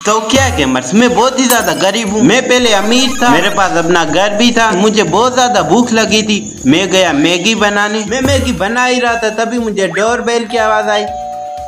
तो क्या गेमर्स मैं बहुत ही ज़्यादा गरीब हूँ। मैं पहले अमीर था। मेरे पास अपना घर भी था। मुझे बहुत ज़्यादा भूख लगी थी। मैं गया मैगी बनाने। मैं मैगी बना ही रहा था, तभी मुझे डोर बेल की आवाज़ आई।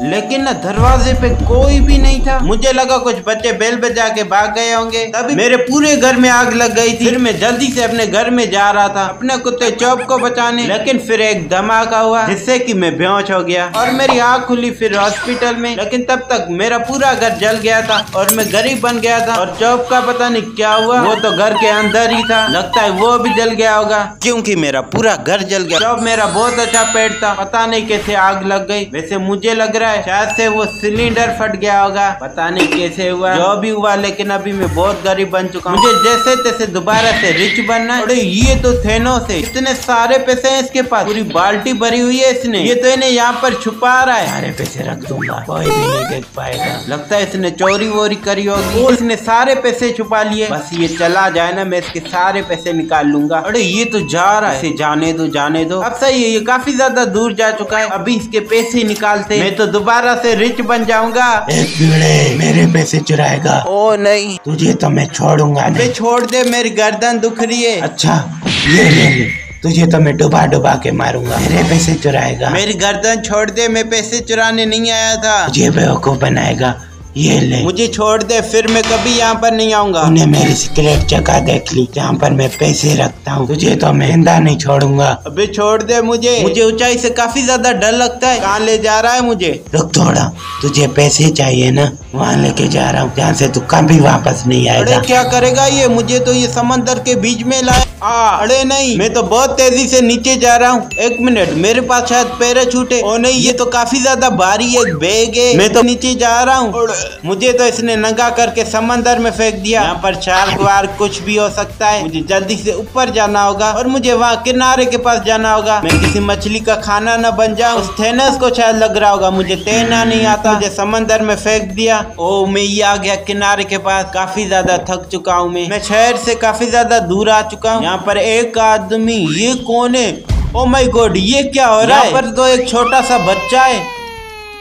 लेकिन ना दरवाजे पे कोई भी नहीं था। मुझे लगा कुछ बच्चे बेल बजा के भाग गए होंगे। तभी मेरे पूरे घर में आग लग गई थी। फिर मैं जल्दी से अपने घर में जा रहा था अपने कुत्ते चौप को बचाने। लेकिन फिर एक धमाका हुआ जिससे कि मैं बेहोश हो गया। और मेरी आँख खुली फिर हॉस्पिटल में। लेकिन तब तक मेरा पूरा घर जल गया था और मैं गरीब बन गया था। और चौप का पता नहीं क्या हुआ वो तो घर के अंदर ही था। लगता है वो भी जल गया होगा। क्योंकि मेरा पूरा घर जल गया। चौप मेरा बहुत अच्छा पेट था पता नहीं कैसे आग लग गई। वैसे मुझे लग रहा है। शायद से वो सिलेंडर फट गया होगा। पता नहीं कैसे हुआ। जो भी हुआ लेकिन अभी मैं बहुत गरीब बन चुका हूँ। मुझे जैसे तैसे दोबारा से रिच बनना है। अरे ये तो थेनो से। इतने सारे पैसे हैं इसके पास। पूरी बाल्टी भरी हुई है इसने। ये तो इन्हें यहाँ पर छुपा रहा है। सारे पैसे रख दूँगा। कोई भी नहीं देख पाएगा। लगता है इसने चोरी वोरी करी होगी। इसने सारे पैसे छुपा लिए। बस ये चला जाए ना मैं इसके सारे पैसे निकाल लूँगा। अरे ये तो जा रहा है। इसे जाने दो जाने दो। अब सही है ये काफ़ी ज़्यादा दूर जा चुका है। अभी इसके पैसे निकालते मैं तो दोबारा से रिच बन जाऊँगा। एक कीड़े मेरे पैसे चुराएगा। ओ नहीं। तुझे तो मैं छोड़ूँगा नहीं। छोड़ दे मेरी गर्दन दुख रही है। अच्छा ये ले ले। तुझे तो मैं डुबा डुबा के मारूँगा। मेरे पैसे चुराएगा। मेरी गर्दन छोड़ दे मैं पैसे चुराने नहीं आया था। तुझे बेवकूफ़ बनाएगा। ये ले। मुझे छोड़ दे फिर मैं कभी यहाँ पर नहीं आऊँगा। तूने मेरी सीक्रेट जगह देख ली जहाँ पर मैं पैसे रखता हूँ। तुझे तो मैं ज़िंदा नहीं छोड़ूँगा। अबे छोड़ दे मुझे। मुझे ऊंचाई से काफ़ी ज़्यादा डर लगता है। कहाँ ले जा रहा है मुझे? रुक थोड़ा तुझे पैसे चाहिए ना। वहाँ लेके जा रहा हूँ। जहाँ से तू कभी वापस नहीं अरे आएगा क्या करेगा ये? मुझे तो ये समंदर के बीच में लाए आ अरे नहीं मैं तो बहुत तेज़ी से नीचे जा रहा हूँ। एक मिनट मेरे पास शायद पैराशूट है ओ नहीं ये तो काफ़ी ज़्यादा भारी एक बैग है। मैं तो नीचे जा रहा हूँ। मुझे तो इसने नंगा करके समंदर में फेंक दिया। यहाँ पर शार्क वार्क कुछ भी हो सकता है। मुझे जल्दी से ऊपर जाना होगा और मुझे वहाँ किनारे के पास जाना होगा। मैं किसी मछली का खाना न बन जाऊँ। उस थेनस को शायद लग रहा होगा। मुझे तैरना नहीं आता। मुझे समंदर में फेंक दिया। ओ मैं ये आ गया किनारे के पास काफ़ी ज़्यादा थक चुका हूँ मैं। मैं शहर से काफ़ी ज़्यादा दूर आ चुका हूँ। यहाँ पर एक आदमी ये कौन है? ओ माय गॉड ये क्या हो रहा है? यहाँ पर तो एक छोटा सा बच्चा है।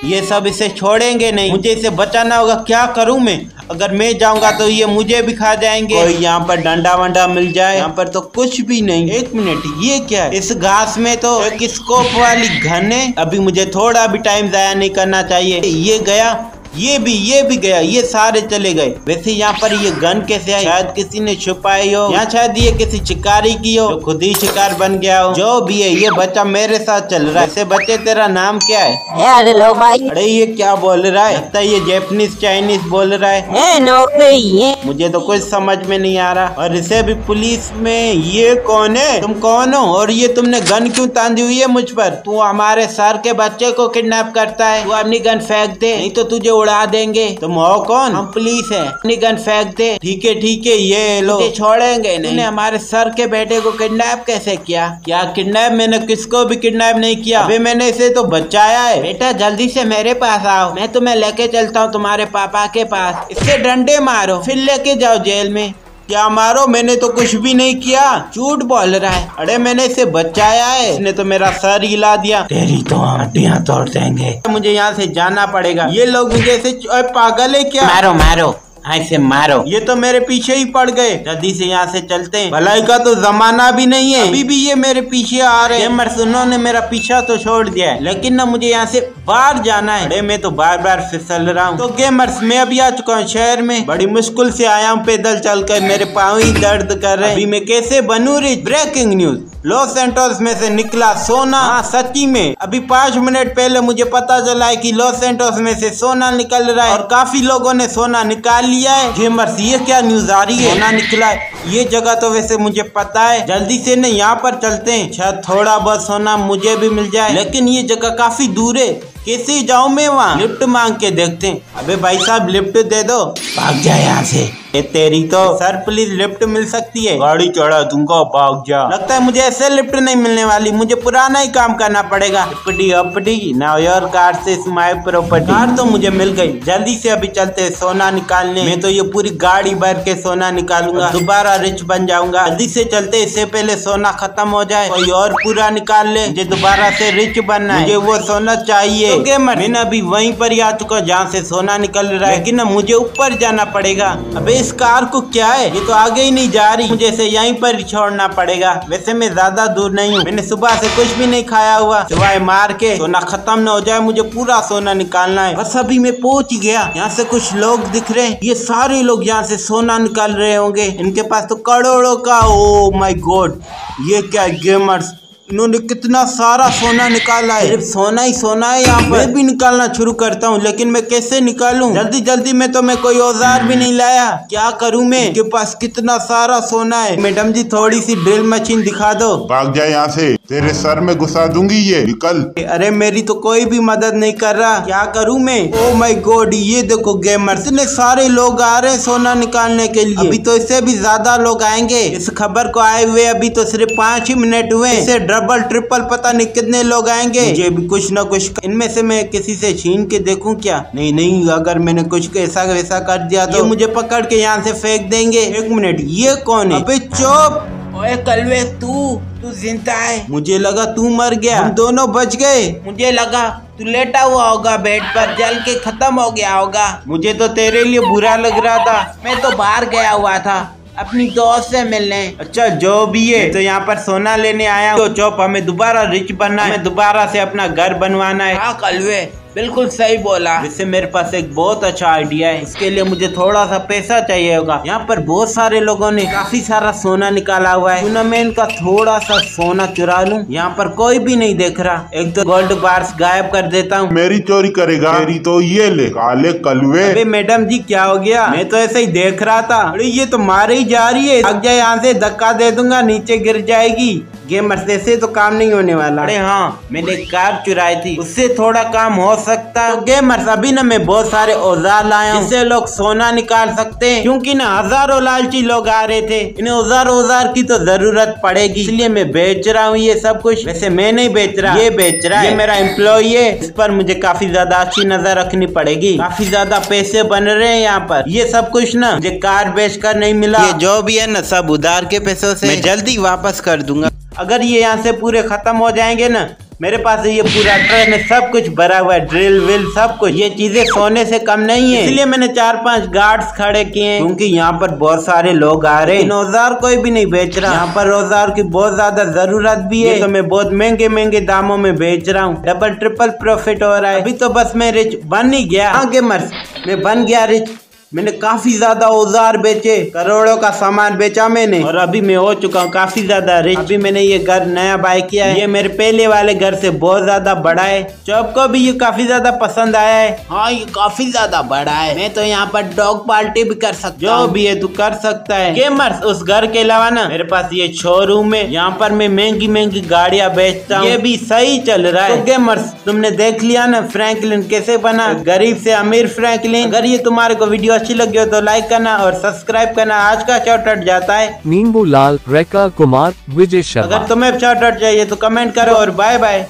ये सब इसे छोड़ेंगे नहीं। मुझे इसे बचाना होगा क्या करूँ मैं? अगर मैं जाऊँगा तो ये मुझे भी खा जाएँगे। कोई यहाँ पर डंडा वंडा मिल जाए? यहाँ पर तो कुछ भी नहीं। एक मिनट ये क्या है? इस घास में तो एक स्कोप वाली घन है। अभी मुझे थोड़ा भी टाइम जाया नहीं करना चाहिए। ये गया ये भी ये भी गया ये सारे चले गए। वैसे यहाँ पर ये गन कैसे आई? शायद किसी ने छुपाई हो यहाँ शायद ये किसी शिकारी की हो खुद ही शिकार बन गया हो। जो भी है ये बच्चा मेरे साथ चल रहा है। बच्चे तेरा नाम क्या है? हेलो भाई। अरे ये क्या बोल रहा है? लगता है ये जैपनीज चाइनीज़ बोल रहा है। ये। मुझे तो कुछ समझ में नहीं आ रहा। और इसे भी पुलिस में ये कौन है? तुम कौन हो? और ये तुमने गन क्यों तांदी हुई है मुझ पर? तू हमारे सर के बच्चे को किडनैप करता है। तू अपनी गन फेंक दे। नहीं तो तुझे उड़ा देंगे। तुम हो कौन? हम पुलिस है। निगन फेंक दे। ठीक है ठीक है ये लो। छोड़ेंगे नहीं। हमारे सर के बेटे को किडनैप कैसे किया? क्या किडनैप? मैंने किसको भी किडनैप नहीं किया। अभी मैंने इसे तो बचाया है। बेटा जल्दी से मेरे पास आओ। मैं तुम्हें लेके चलता हूँ तुम्हारे पापा के पास। इससे डंडे मारो। फिर लेके जाओ जेल में। क्या मारो? मैंने तो कुछ भी नहीं किया। झूठ बोल रहा है। अरे मैंने इसे बचाया है। इसने तो मेरा सर हिला दिया। तेरी तो हड्डियाँ तोड़ देंगे। मुझे यहाँ से जाना पड़ेगा। ये लोग मुझे ऐसे पागल है क्या? मारो मारो। ऐसे मारो। ये तो मेरे पीछे ही पड़ गए। जल्दी से यहाँ से चलते हैं। भलाई का तो जमाना भी नहीं है। अभी भी ये मेरे पीछे आ रहे हैं। गेमर्स उन्होंने मेरा पीछा तो छोड़ दिया है। लेकिन ना मुझे यहाँ से बाहर जाना है। अरे मैं तो बार बार फिसल रहा हूँ। तो गेमर्स मैं अभी आ चुका हूँ शहर में। बड़ी मुश्किल से आया हूँ। पैदल चलकर मेरे पाँव ही दर्द कर रहे अभी मैं कैसे बनू रही ब्रेकिंग न्यूज़ लॉस एंटोस में से निकला सोना हाँ। सच्ची में। अभी पाँच मिनट पहले मुझे पता चला है कि लॉस एंटोस में से सोना निकल रहा है। और काफ़ी लोगों ने सोना निकाल लिया है। गेमर्स ये क्या न्यूज़ आ रही है? सोना निकला है। ये जगह तो वैसे मुझे पता है। जल्दी से ना यहाँ पर चलते हैं। शायद थोड़ा बहुत सोना मुझे भी मिल जाए। लेकिन ये जगह काफ़ी दूर है। कैसे जाऊँ मैं वहाँ? लिफ्ट मांग के देखते हैं। अबे भाई साहब लिफ्ट दे दो। भाग जा यहाँ से। तेरी तो सर प्लीज़ लिफ्ट मिल सकती है। गाड़ी चढ़ा दूँगा भाग जा। लगता है मुझे ऐसे लिफ्ट नहीं मिलने वाली। मुझे पुराना ही काम करना पड़ेगा। अपडी अपडी नाउ योर कार से माय प्रॉपर्टी कार तो मुझे मिल गई। जल्दी से अभी चलते हैं सोना निकालने। मैं तो ये पूरी गाड़ी भर के सोना निकालूँगा। दोबारा रिच बन जाऊँगा। जल्दी से चलते इससे पहले सोना खत्म हो जाए। कोई और पूरा निकाल ले। मुझे दोबारा से रिच बनना है। मुझे वो सोना चाहिए। तो मैंने अभी वहीं पर ही आ चुका जहाँ से सोना निकल रहा है। लेकिन ना मुझे ऊपर जाना पड़ेगा। अबे इस कार को क्या है? ये तो आगे ही नहीं जा रही। मुझे इसे यहीं पर छोड़ना पड़ेगा। वैसे मैं ज़्यादा दूर नहीं हूँ। मैंने सुबह से कुछ भी नहीं खाया हुआ। सिवाय मार के। सोना खत्म न हो जाए, मुझे पूरा सोना निकालना है। बस अभी मैं पहुँच गया। यहाँ से कुछ लोग दिख रहे हैं। ये सारे लोग यहाँ से सोना निकाल रहे होंगे। इनके पास तो करोड़ों का ओ माई गॉड ये क्या गेमर्स इन्होंने कितना सारा सोना निकाला है। सिर्फ़ सोना ही सोना है यहाँ पर। मैं भी निकालना शुरू करता हूँ लेकिन मैं कैसे निकालूं? जल्दी जल्दी में तो मैं कोई औज़ार भी नहीं लाया। क्या करूँ मैं? इनके पास कितना सारा सोना है? मैडम जी थोड़ी सी ड्रिल मशीन दिखा दो। भाग जा यहाँ से। तेरे सर में घुसा दूँगी ये निकल। अरे मेरी तो कोई भी मदद नहीं कर रहा। क्या करूँ मैं? ओ माय गॉड ये देखो गेमर इतने सारे लोग आ रहे हैं सोना निकालने के लिए। अभी तो इससे भी ज़्यादा लोग आएँगे। इस खबर को आए हुए अभी तो सिर्फ़ पाँच ही मिनट हुए इसे डबल ट्रिपल पता नहीं कितने लोग आएँगे। मुझे भी कुछ ना कुछ इनमें से मैं किसी से छीन के देखूँ क्या? नहीं नहीं अगर मैंने कुछ ऐसा वैसा कर दिया तो ये मुझे पकड़ के यहाँ से फेंक देंगे। एक मिनट ये कौन है? अबे चुप! ओए कलवे तू तू ज़िंदा है। मुझे लगा तू मर गया। हम दोनों बच गए। मुझे लगा तू लेटा हुआ होगा बेड पर जल के खत्म हो गया होगा। मुझे तो तेरे लिए बुरा लग रहा था। मैं तो बाहर गया हुआ था। अपनी दोस्त से मिलने। अच्छा जो भी है तो यहाँ पर सोना लेने आया तो चौप हमें दोबारा रिच बनना है। दोबारा से अपना घर बनवाना है। हाँ कलवे बिल्कुल सही बोला। वैसे मेरे पास एक बहुत अच्छा आइडिया है। इसके लिए मुझे थोड़ा सा पैसा चाहिए होगा। यहाँ पर बहुत सारे लोगों ने काफ़ी सारा सोना निकाला हुआ है। क्यों मैं इनका थोड़ा सा सोना चुरा लूँ। यहाँ पर कोई भी नहीं देख रहा। एक तो गोल्ड बार्स गायब कर देता हूँ। मेरी चोरी करेगा। मेरी तो ये ले काले कलवे अरे मैडम जी क्या हो गया? मैं तो ऐसे ही देख रहा था। अरे ये तो मारे ही जा रही है। यहाँ से धक्का दे दूँगा नीचे गिर जाएगी। गेमर से तो काम नहीं होने वाला। अरे हाँ मैंने कार चुराई थी। उससे थोड़ा काम हो सकता। है तो गेमर्स अभी ना मैं बहुत सारे औज़ार लाया हूँ। जिससे लोग सोना निकाल सकते हैं। क्योंकि ना हज़ारों लालची लोग आ रहे थे। इन्हें औज़ार औज़ार की तो ज़रूरत पड़ेगी। इसलिए मैं बेच रहा हूँ ये सब कुछ। वैसे मैं नहीं बेच रहा। ये बेच रहा है। मेरा एम्प्लॉय है। इस पर मुझे काफ़ी ज़्यादा अच्छी नज़र रखनी पड़ेगी। काफ़ी ज़्यादा पैसे बन रहे हैं यहाँ पर। ये सब कुछ ना मुझे कार बेच कर नहीं मिला। ये जो भी है ना सब उधार के पैसों से। मैं जल्दी वापस कर दूँगा। अगर ये यहाँ से पूरे खत्म हो जाएँगे ना मेरे पास ये पूरा ट्रेन में सब कुछ भरा हुआ है ड्रिल विल सब कुछ। ये चीज़ें सोने से कम नहीं है। इसलिए मैंने चार पाँच गार्ड्स खड़े किए हैं। क्योंकि यहाँ पर बहुत सारे लोग आ रहे हैं। औज़ार कोई भी नहीं बेच रहा। यहाँ पर औज़ार की बहुत ज़्यादा ज़रूरत भी है। तो मैं बहुत महँगे महँगे दामों में बेच रहा हूँ। डबल ट्रिपल प्रॉफिट हो रहा है। अभी तो बस मैं रिच बन ही गया। आगे मर्स मैं बन गया रिच मैंने काफ़ी ज़्यादा औज़ार बेचे करोड़ों का सामान बेचा मैंने। और अभी मैं हो चुका हूँ काफ़ी ज़्यादा रिच अभी मैंने ये घर नया बाय किया है। ये मेरे पहले वाले घर से बहुत ज़्यादा बड़ा है। चौप को भी ये काफ़ी ज़्यादा पसंद आया है। हाँ ये काफ़ी ज़्यादा बड़ा है। मैं तो यहाँ पर डॉग पार्टी भी कर सकता जो भी है तू कर सकता है। गेमर्स उस घर के अलावा ना मेरे पास ये शोरूम है। यहाँ पर मैं महँगी महँगी गाड़ियाँ बेचता हूँ। ये भी सही चल रहा है। तो गेमर्स तुमने देख लिया ना फ्रैंकलिन कैसे बना? गरीब से अमीर फ्रैंकलिन अगर ये तुम्हारे को वीडियो अच्छी लगी हो तो लाइक करना और सब्सक्राइब करना। आज का शॉर्ट आउट जाता है नींबू लाल रेखा कुमार विजय शर्मा। अगर तुम्हें शॉर्ट आउट चाहिए तो कमेंट करो और बाय बाय